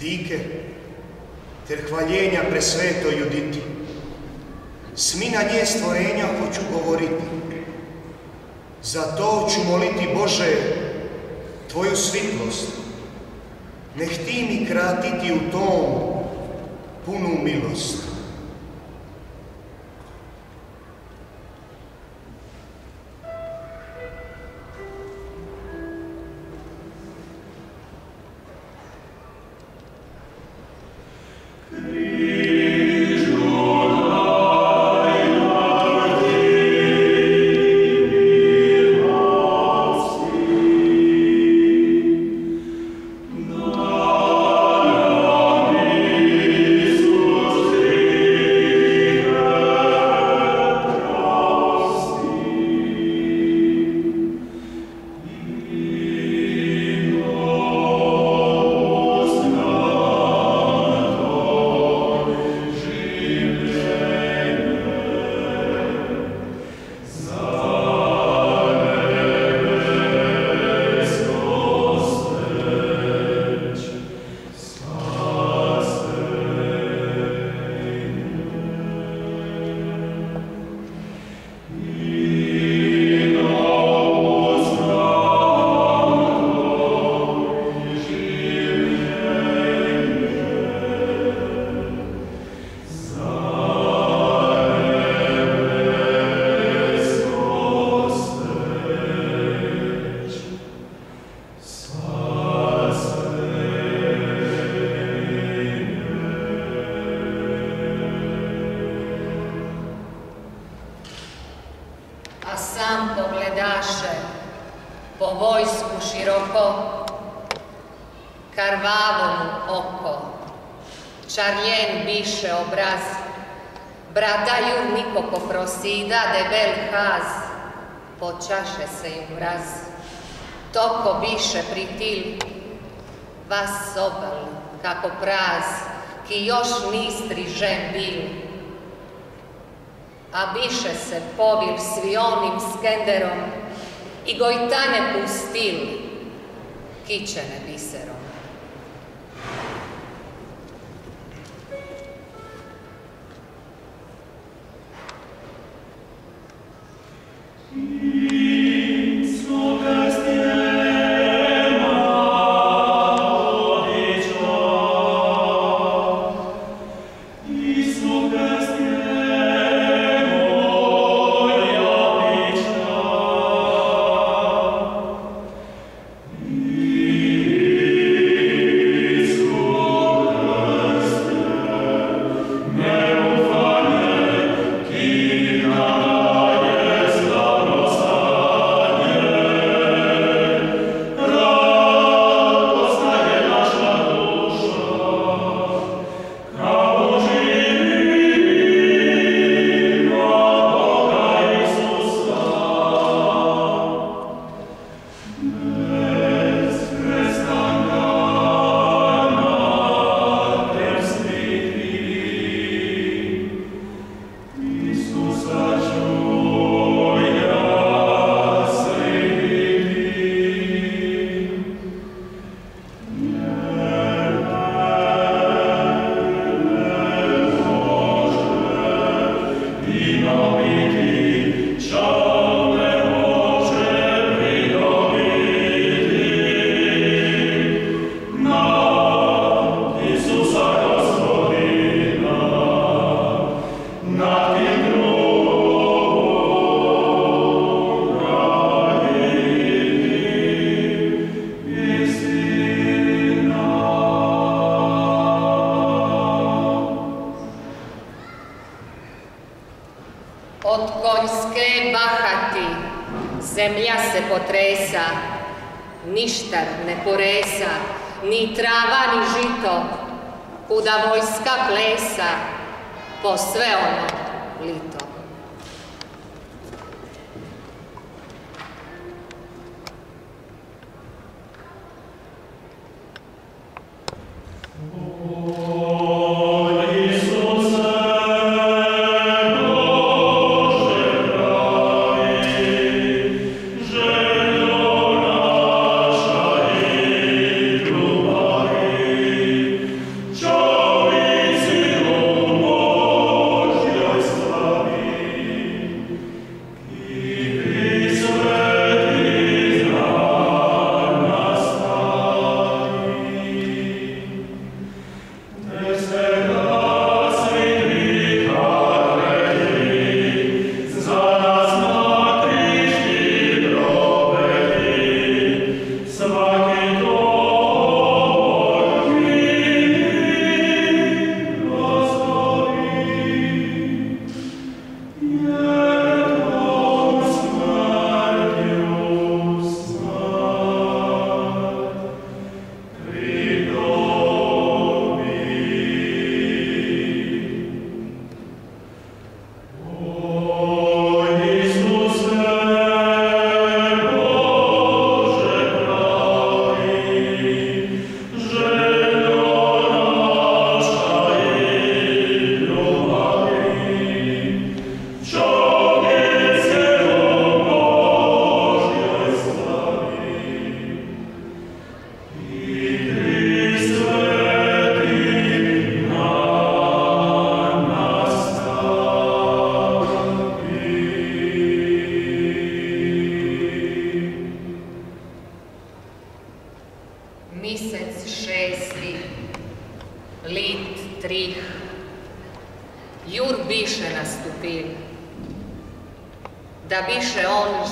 dike, ter hvaljenja presvetoj Juditi. Smina nje stvorenja hoću govoriti. Zato ću moliti Bože Tvoju svitlost. Ne ti mi kratiti u tom punu milost. Sida debel haz, počaše se mraz. Toko biše pritil, vas obal, kako praz, ki još nistri žen bil. A biše se povir svionim skenderom i gojtane pustil, kičene biserom. se potresa, ništa ne poresa, ni trava ni žito, kuda vojska plesa, po sve ono lito.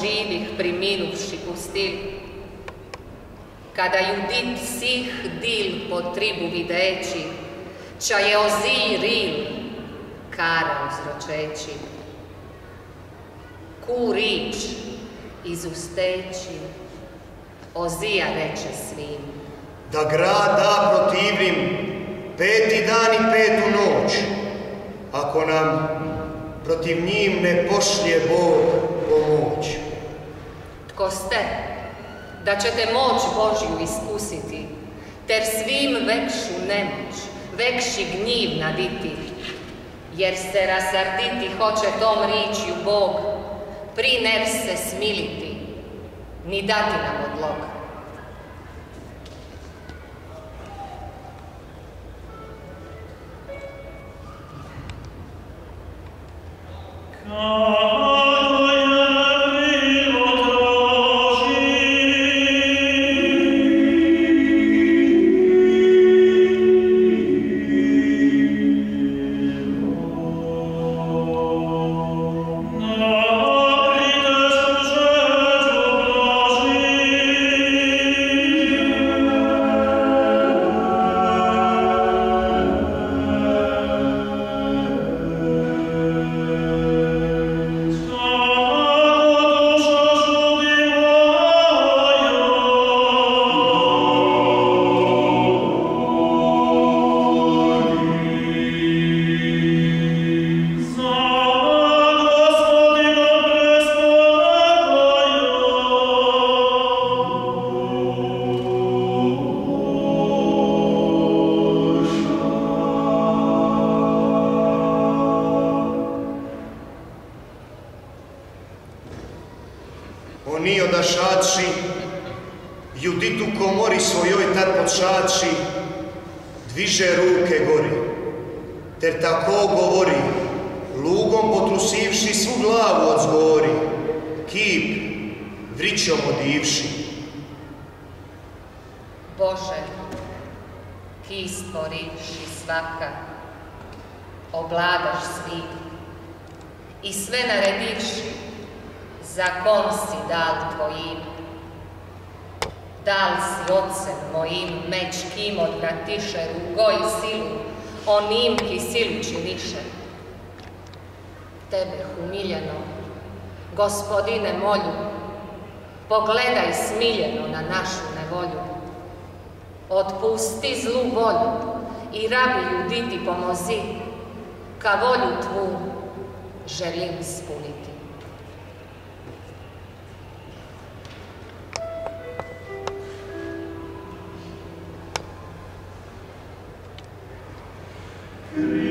Živih priminuvši pustil, kada Judit sih dil po tribu videći, ča je ozij ril, kara uzročeći. Ku rič iz usteći, ozija reče svim. Da grad da protivim peti dan i petu noć, ako nam protiv njim ne pošlje Bog pomoć. Tko ste, da ćete moć Božju iskusiti, ter svim vekšu nemoć, vekši gnjiv naditi, jer se rasarditi hoće tom ričju Bog, priner se smiliti, ni dati nam odlog. Oni odašači, Juditu komori svojoj tad podšači, dviže ruke gori, ter tako govori, lugom potrusivši svu glavu od zgori, kip vrićom odivši. Bože, ti stvoriš i svaka, obladaš svih i sve naredivši, zakon si dal tvojim. Dal si ocem mojim meč kim odvratiše rugoj silu, onim ki silu činiše. Tebe humiljeno, gospodine molju, pogledaj smiljeno na našu nevolju. Otpusti zlu volju i rabi Juditi pomozi, ka volju tvu želim ispuniti. Amen.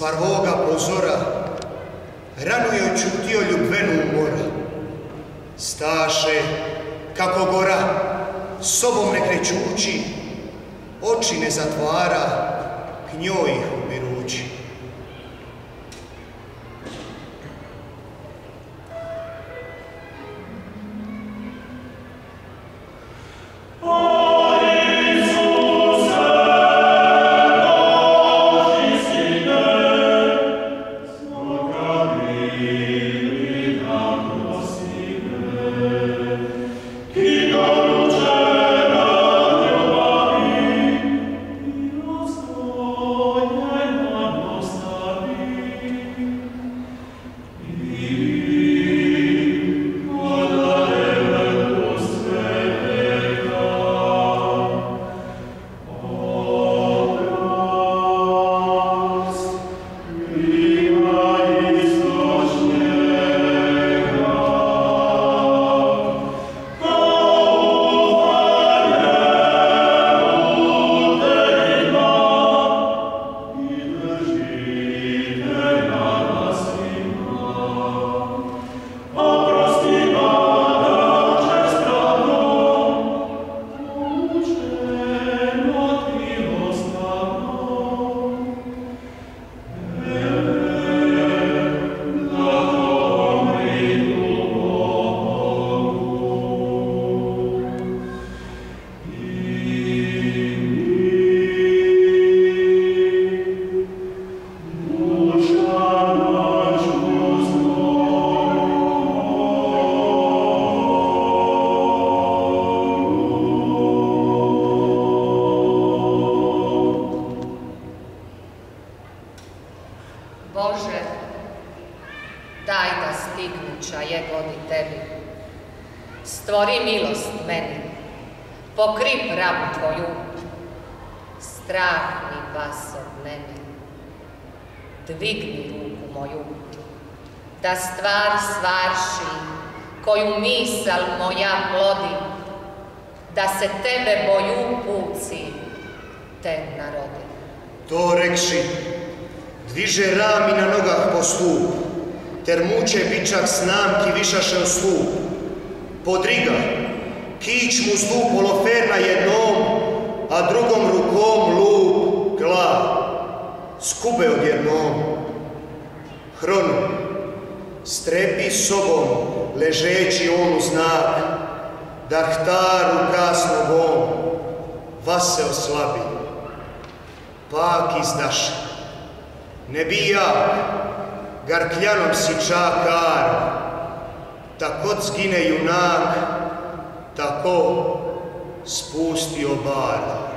S prvoga pozora, rano je čutio ljubvenu mora. Staše, kako gora, sobom ne krećući, oči ne zatvara, k njoj Stvori milost meni, pokri pravu tvoju, strah mi vas od mene. Dvigni ruku moju, da stvar stvarši, koju misal moja plodi, da se tebe boju puci, te narodi. To rekši, dviže rami na nogah po stup, ter muče bičak snamki višaše u stup. Podriga, kić mu stup olofer na jednom, a drugom rukom lup glav. Skube odjednom. Hronu, strepi sobom, ležeći on u znak, da htaru kasno vom, vas se oslabi. Pak izdaš, ne bi ja, garkljanom si čakar, tako zgine junak, tako spustio bar.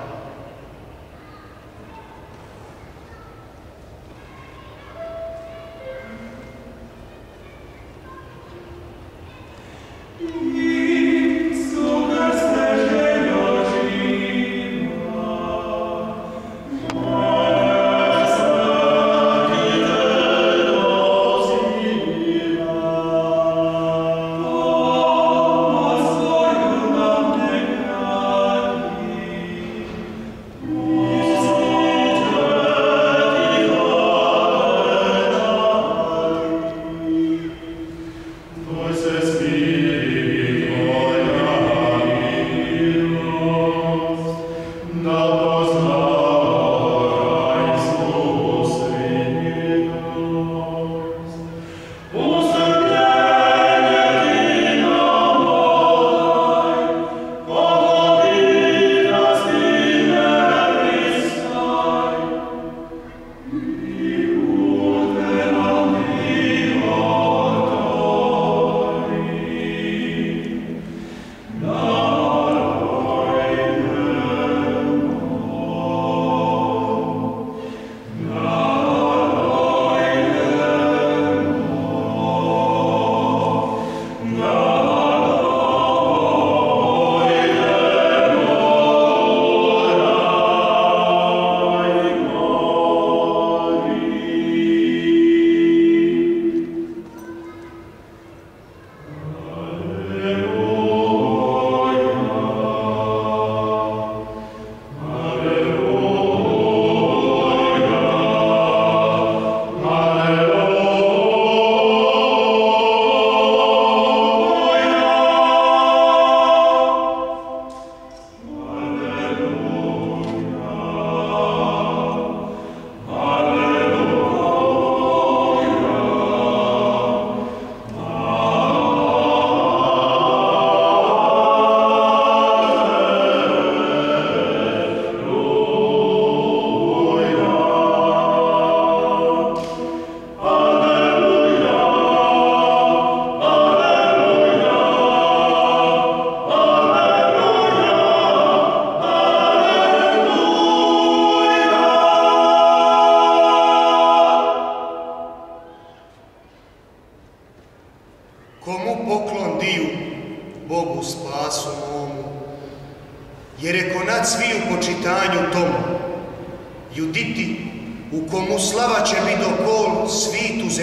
No.